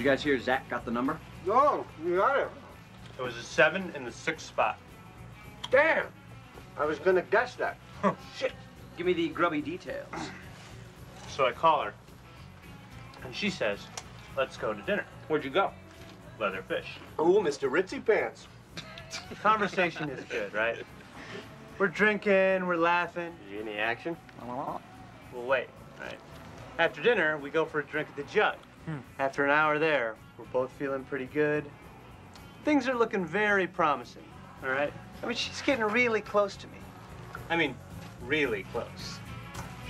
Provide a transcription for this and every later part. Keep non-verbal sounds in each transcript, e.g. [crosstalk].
you guys hear Zach got the number? No, you got it. It was a seven in the sixth spot. Damn. I was gonna guess that. Oh [laughs] shit. Give me the grubby details. So I call her, and she says, let's go to dinner. Where'd you go? Leatherfish. Ooh, Mr. Ritzy Pants. [laughs] Conversation is good, right? We're drinking, we're laughing. Any action? Well, wait, right? After dinner, we go for a drink at the Jug. Hmm. After an hour there, we're both feeling pretty good. Things are looking very promising, all right? I mean, she's getting really close to me. I mean, really close.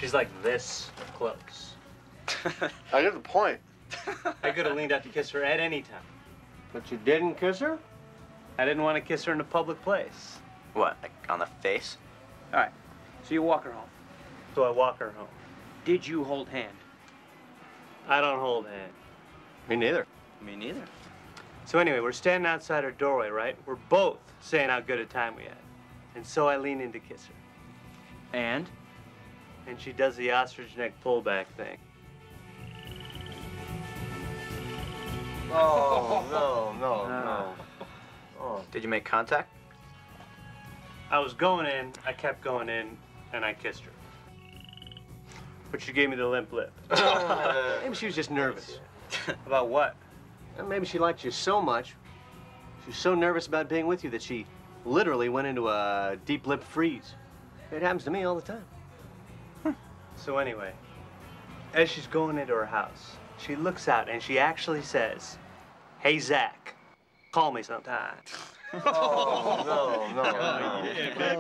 She's like this close. [laughs] I get the point. [laughs] I could have leaned out to kiss her at any time. But you didn't kiss her? I didn't want to kiss her in a public place. What, like on the face? All right. So you walk her home. So I walk her home. Did you hold hand? I don't hold hand. Me neither. Me neither. So anyway, we're standing outside her doorway, right? We're both saying how good a time we had. And so I lean in to kiss her. And? And she does the ostrich neck pullback thing. [laughs] Oh, no, no, ah. no. Oh. Did you make contact? I was going in, I kept going in, and I kissed her. But she gave me the limp lip. [laughs] Oh, [laughs] maybe she was just nervous. [laughs] About what? And maybe she liked you so much, she was so nervous about being with you that she literally went into a deep lip freeze. It happens to me all the time. So anyway, as she's going into her house, she looks out and she actually says, Hey, Zach, call me sometime. Oh, no, no, no.